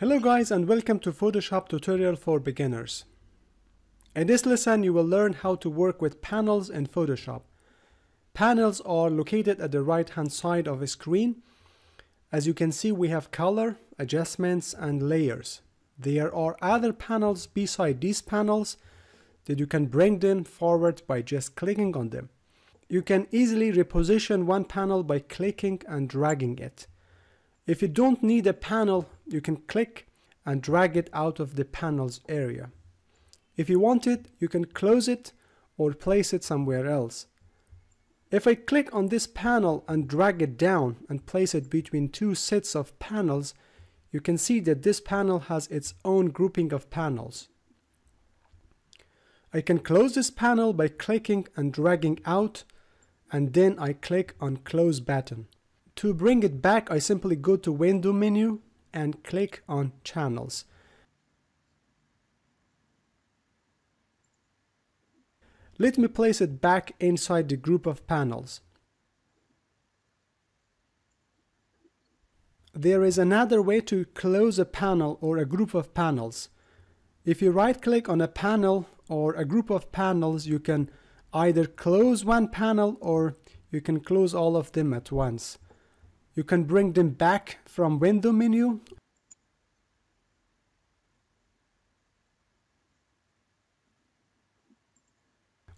Hello guys and welcome to Photoshop tutorial for beginners. In this lesson you will learn how to work with panels in Photoshop. Panels are located at the right hand side of a screen. As you can see we have color, adjustments and layers. There are other panels beside these panels that you can bring them forward by just clicking on them. You can easily reposition one panel by clicking and dragging it. If you don't need a panel, you can click and drag it out of the panels area. If you want it, you can close it or place it somewhere else. If I click on this panel and drag it down and place it between two sets of panels, you can see that this panel has its own grouping of panels. I can close this panel by clicking and dragging out and then I click on close button. To bring it back I simply go to window menu and click on channels. Let me place it back inside the group of panels. There is another way to close a panel or a group of panels. If you right click on a panel or a group of panels you can either close one panel or you can close all of them at once. You can bring them back from window menu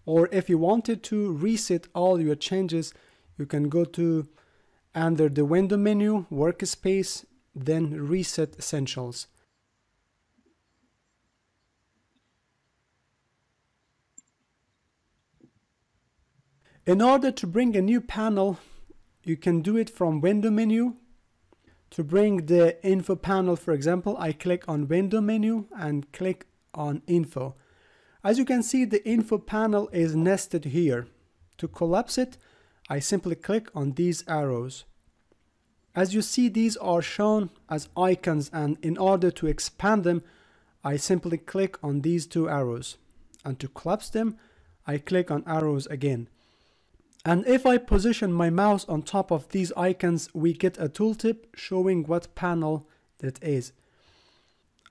or if you wanted to reset all your changes you can go to under the window menu workspace then reset essentials. In order to bring a new panel you can do it from window menu to bring the info panel for example I click on window menu and click on info as you can see, the info panel is nested here. To collapse it, I simply click on these arrows. As you see, these are shown as icons and in order to expand them, I simply click on these two arrows. And to collapse them, I click on arrows again. And if I position my mouse on top of these icons, we get a tooltip showing what panel that is.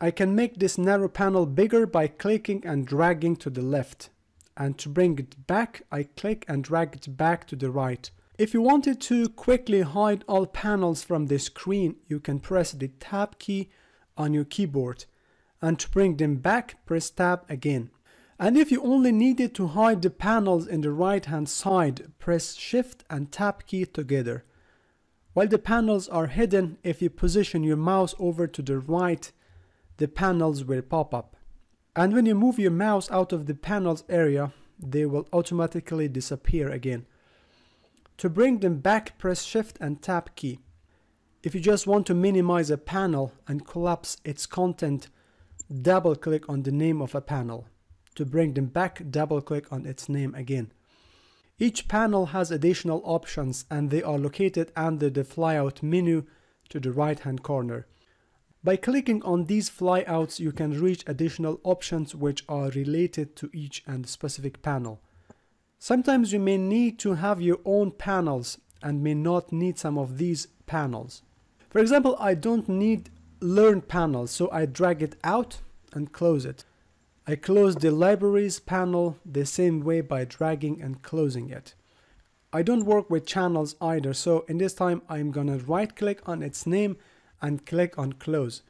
I can make this narrow panel bigger by clicking and dragging to the left. And to bring it back, I click and drag it back to the right. If you wanted to quickly hide all panels from the screen, you can press the Tab key on your keyboard. And to bring them back, press Tab again. And if you only needed to hide the panels in the right hand side, press Shift and Tab key together. While the panels are hidden, if you position your mouse over to the right, the panels will pop up. And when you move your mouse out of the panels area, they will automatically disappear again. To bring them back, press Shift and Tab key. If you just want to minimize a panel and collapse its content, double click on the name of a panel. To bring them back, double click on its name again. Each panel has additional options and they are located under the flyout menu to the right hand corner. By clicking on these flyouts, you can reach additional options which are related to each and specific panel. Sometimes you may need to have your own panels and may not need some of these panels. For example, I don't need learn panel, so I drag it out and close it. I close the libraries panel the same way by dragging and closing it. I don't work with channels either, so in this time I'm gonna right click on its name and click on close.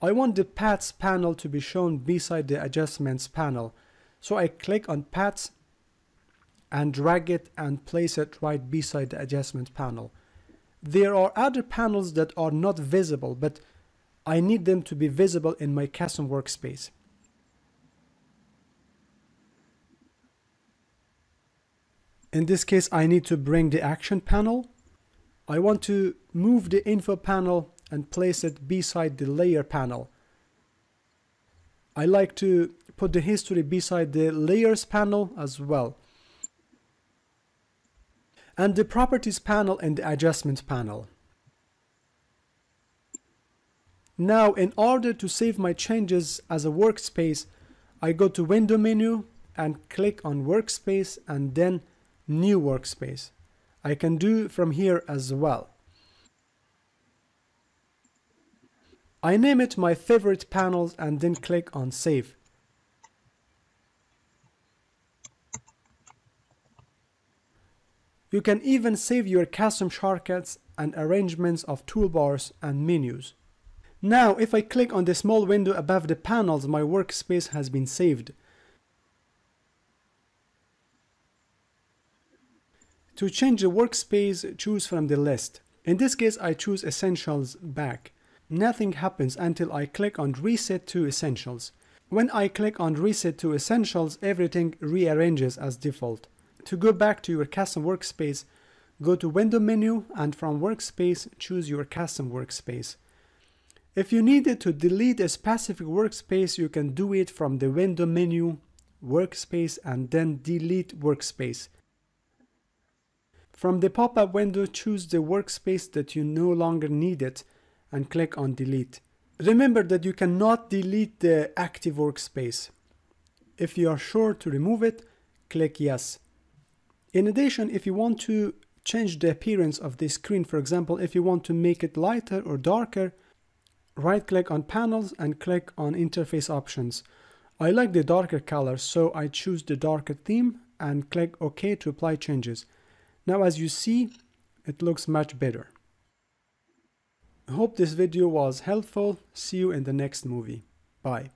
I want the paths panel to be shown beside the adjustments panel. So I click on paths and drag it and place it right beside the adjustment panel. There are other panels that are not visible, but I need them to be visible in my custom workspace. In this case, I need to bring the action panel. I want to move the info panel and place it beside the layer panel. I like to put the history beside the layers panel as well. And the properties panel and the adjustment panel. Now in order to save my changes as a workspace, I go to window menu and click on workspace and then new workspace. I can do from here as well. I name it my favorite panels and then click on save. You can even save your custom shortcuts and arrangements of toolbars and menus. Now, if I click on the small window above the panels, my workspace has been saved. To change the workspace, choose from the list. In this case, I choose Essentials back. Nothing happens until I click on Reset to Essentials. When I click on Reset to Essentials, everything rearranges as default. To go back to your custom workspace, go to Window menu and from Workspace, choose your custom workspace. If you needed to delete a specific workspace, you can do it from the Window menu, Workspace, and then Delete Workspace. From the pop-up window, choose the workspace that you no longer need it and click on Delete. Remember that you cannot delete the active workspace. If you are sure to remove it, click Yes. In addition, if you want to change the appearance of the screen, for example, if you want to make it lighter or darker, right click on panels and click on interface options. I like the darker color, so I choose the darker theme and click OK to apply changes. Now as you see, it looks much better. Hope this video was helpful. See you in the next movie. Bye.